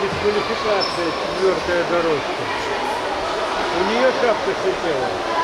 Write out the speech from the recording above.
Дисквалификация четвертая дорожка. У нее шапка слетела.